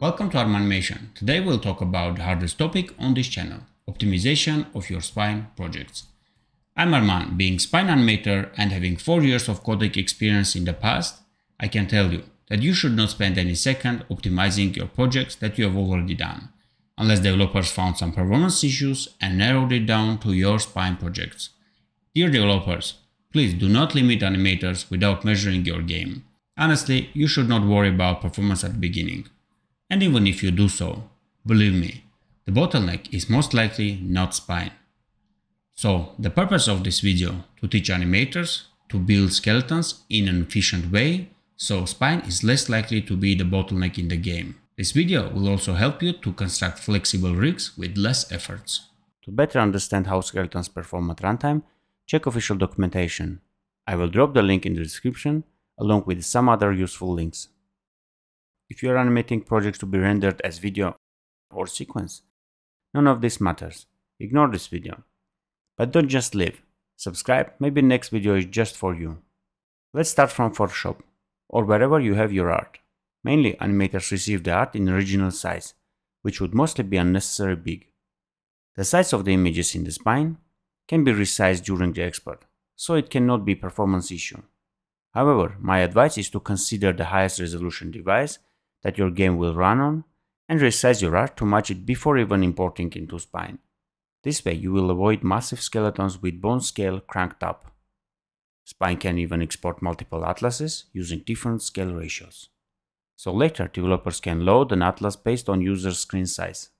Welcome to Armanimation. Today we'll talk about the hardest topic on this channel, optimization of your spine projects. I'm Arman, being spine animator and having 4 years of codec experience in the past, I can tell you that you should not spend any second optimizing your projects that you have already done, unless developers found some performance issues and narrowed it down to your spine projects. Dear developers, please do not limit animators without measuring your game. Honestly, you should not worry about performance at the beginning. And even if you do so, believe me, the bottleneck is most likely not spine. So, the purpose of this video to teach animators to build skeletons in an efficient way, so spine is less likely to be the bottleneck in the game. This video will also help you to construct flexible rigs with less efforts. To better understand how skeletons perform at runtime, check official documentation. I will drop the link in the description along with some other useful links. If you are animating projects to be rendered as video or sequence, none of this matters. Ignore this video. But don't just leave. Subscribe, maybe next video is just for you. Let's start from Photoshop, or wherever you have your art. Mainly animators receive the art in original size, which would mostly be unnecessarily big. The size of the images in the spine can be resized during the export, so it cannot be performance issue. However, my advice is to consider the highest resolution device that your game will run on and resize your art to match it before even importing into Spine. This way you will avoid massive skeletons with bone scale cranked up. Spine can even export multiple atlases using different scale ratios. So later developers can load an atlas based on user's screen size.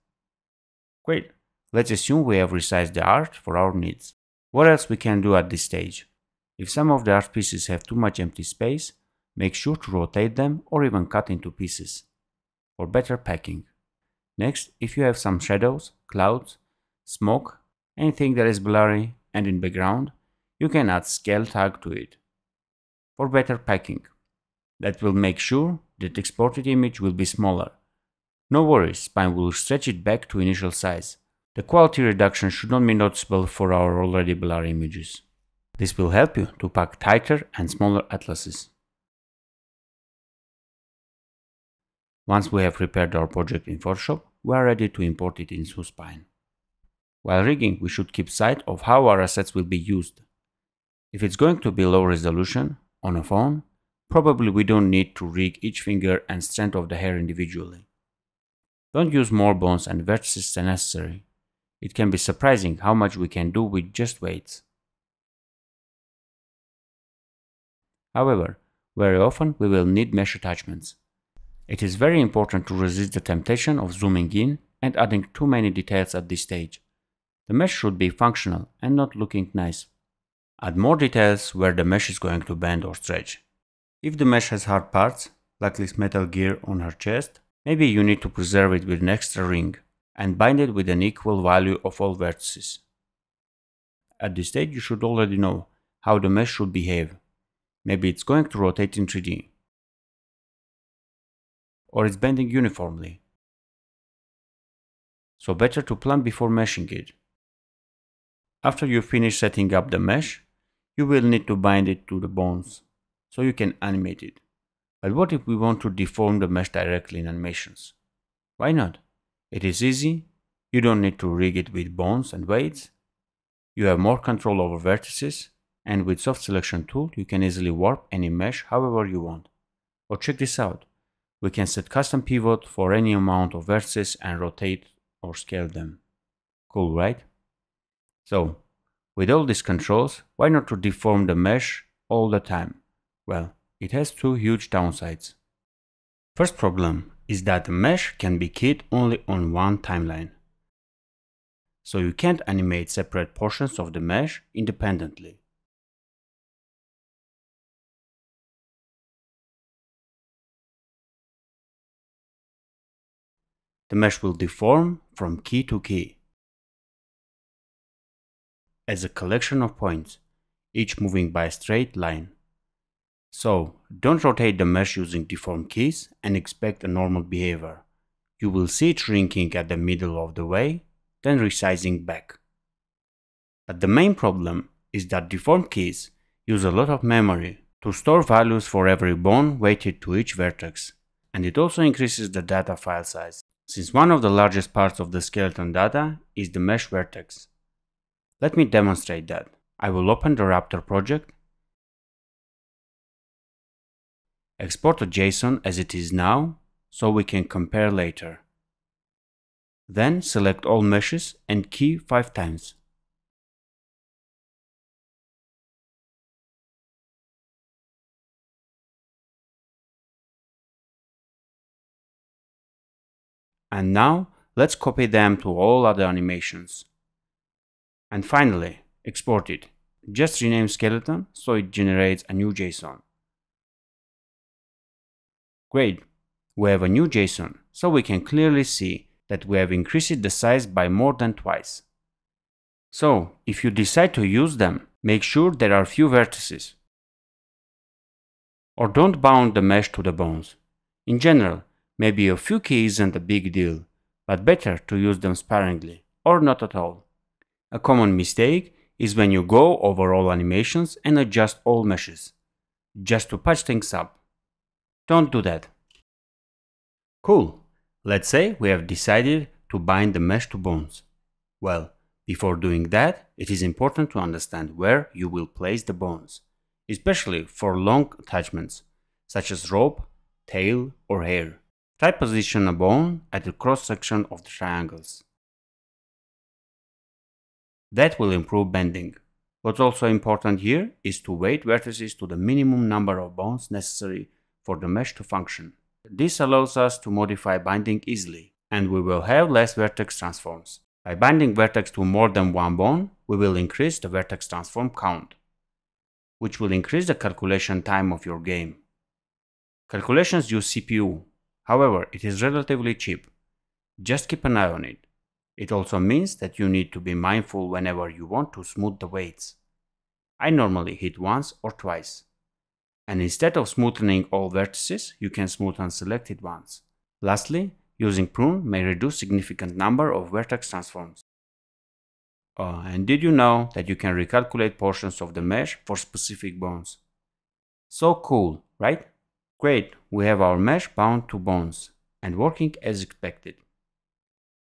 Great, let's assume we have resized the art for our needs. What else we can do at this stage? If some of the art pieces have too much empty space, Make sure to rotate them or even cut into pieces for better packing. Next, if you have some shadows, clouds, smoke, anything that is blurry and in background, you can add scale tag to it for better packing. That will make sure that exported image will be smaller. No worries, Spine will stretch it back to initial size. The quality reduction should not be noticeable for our already blurry images. This will help you to pack tighter and smaller atlases. Once we have prepared our project in Photoshop, we are ready to import it into Spine. While rigging, we should keep sight of how our assets will be used. If it's going to be low resolution, on a phone, probably we don't need to rig each finger and strand of the hair individually. Don't use more bones and vertices than necessary. It can be surprising how much we can do with just weights. However, very often we will need mesh attachments. It is very important to resist the temptation of zooming in and adding too many details at this stage. The mesh should be functional and not looking nice. Add more details where the mesh is going to bend or stretch. If the mesh has hard parts, like this metal gear on her chest, maybe you need to preserve it with an extra ring and bind it with an equal value of all vertices. At this stage you should already know how the mesh should behave. Maybe it's going to rotate in 3D or it's bending uniformly. So better to plan before meshing it. After you finish setting up the mesh, you will need to bind it to the bones, so you can animate it. But what if we want to deform the mesh directly in animations? Why not? It is easy, you don't need to rig it with bones and weights, you have more control over vertices, and with soft selection tool you can easily warp any mesh however you want. Or check this out, we can set custom pivot for any amount of vertices and rotate or scale them. Cool, right? So, with all these controls, why not to deform the mesh all the time? Well, it has two huge downsides. First problem is that the mesh can be keyed only on one timeline. So you can't animate separate portions of the mesh independently. the mesh will deform from key to key as a collection of points, each moving by a straight line. So, don't rotate the mesh using deformed keys and expect a normal behavior. You will see it shrinking at the middle of the way, then resizing back. But the main problem is that deformed keys use a lot of memory to store values for every bone weighted to each vertex, and it also increases the data file size, since one of the largest parts of the skeleton data is the mesh vertex. Let me demonstrate that. I will open the Raptor project, export a JSON as it is now, so we can compare later. Then select all meshes and key 5 times. And now let's copy them to all other animations. And finally, export it. Just rename skeleton so it generates a new JSON. Great, we have a new JSON, so we can clearly see that we have increased the size by more than twice. So, if you decide to use them, make sure there are few vertices. Or don't bound the mesh to the bones. In general, Maybe a few keys isn't a big deal, but better to use them sparingly, or not at all. A common mistake is when you go over all animations and adjust all meshes, just to patch things up. Don't do that. Cool. Let's say we have decided to bind the mesh to bones. Well, before doing that, it is important to understand where you will place the bones, especially for long attachments, such as rope, tail, or hair. Try position a bone at the cross section of the triangles. That will improve bending. What's also important here is to weight vertices to the minimum number of bones necessary for the mesh to function. This allows us to modify binding easily, and we will have less vertex transforms. By binding vertex to more than one bone, we will increase the vertex transform count, which will increase the calculation time of your game. Calculations use CPU, However, it is relatively cheap. Just keep an eye on it. It also means that you need to be mindful whenever you want to smooth the weights. I normally hit once or twice. And instead of smoothing all vertices, you can smoothen selected ones. Lastly, using prune may reduce significant number of vertex transforms. Uh, and did you know that you can recalculate portions of the mesh for specific bones? So cool, right? Great, we have our mesh bound to bones and working as expected.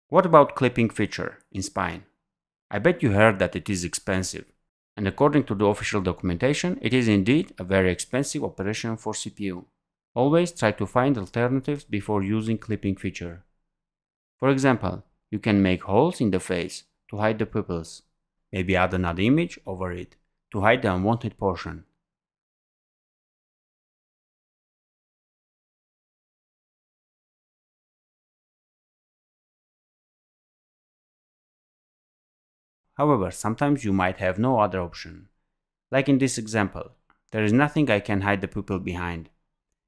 What about clipping feature in spine? I bet you heard that it is expensive, and according to the official documentation, it is indeed a very expensive operation for CPU. Always try to find alternatives before using clipping feature. For example, you can make holes in the face to hide the pupils, maybe add another image over it to hide the unwanted portion. However, sometimes you might have no other option. Like in this example, there is nothing I can hide the pupil behind.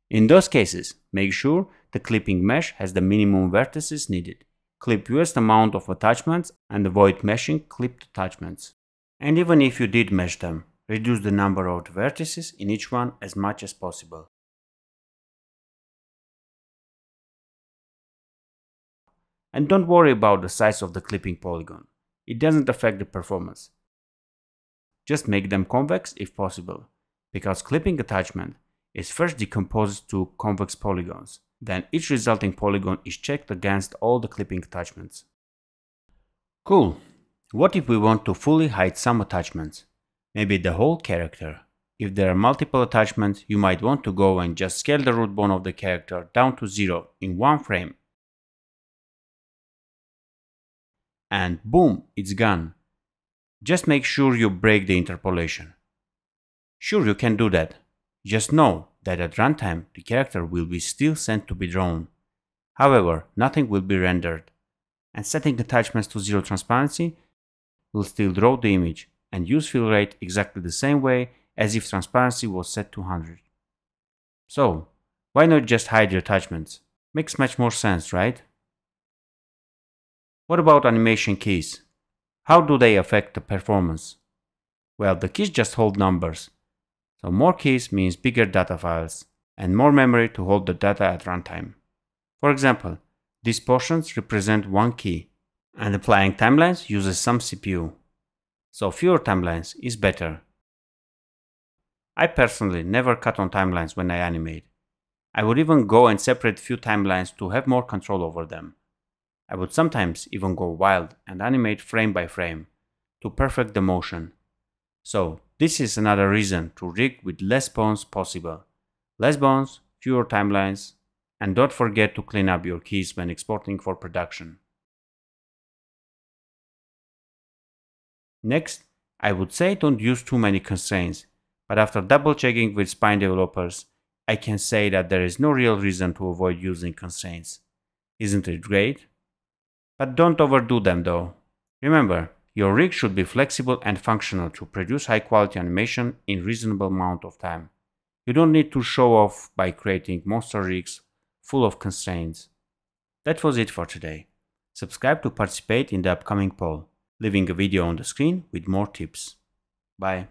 In those cases, make sure the clipping mesh has the minimum vertices needed. Clip fewest amount of attachments and avoid meshing clipped attachments. And even if you did mesh them, reduce the number of vertices in each one as much as possible. And don't worry about the size of the clipping polygon. It doesn't affect the performance. Just make them convex if possible, because clipping attachment is first decomposed to convex polygons. Then each resulting polygon is checked against all the clipping attachments. Cool. What if we want to fully hide some attachments? Maybe the whole character. If there are multiple attachments, you might want to go and just scale the root bone of the character down to zero in one frame and boom, it's gone. Just make sure you break the interpolation. Sure, you can do that. Just know that at runtime the character will be still sent to be drawn. However, nothing will be rendered. And setting attachments to zero transparency will still draw the image and use fill rate exactly the same way as if transparency was set to 100. So, why not just hide your attachments? Makes much more sense, right? What about animation keys? How do they affect the performance? Well, the keys just hold numbers. So more keys means bigger data files and more memory to hold the data at runtime. For example, these portions represent one key and applying timelines uses some CPU. So fewer timelines is better. I personally never cut on timelines when I animate. I would even go and separate few timelines to have more control over them. I would sometimes even go wild and animate frame by frame to perfect the motion. So this is another reason to rig with less bones possible. Less bones, fewer timelines, and don't forget to clean up your keys when exporting for production. Next, I would say don't use too many constraints, but after double checking with Spine developers, I can say that there is no real reason to avoid using constraints. Isn't it great? But don't overdo them though. Remember, your rig should be flexible and functional to produce high quality animation in reasonable amount of time. You don't need to show off by creating monster rigs full of constraints. That was it for today. Subscribe to participate in the upcoming poll, leaving a video on the screen with more tips. Bye.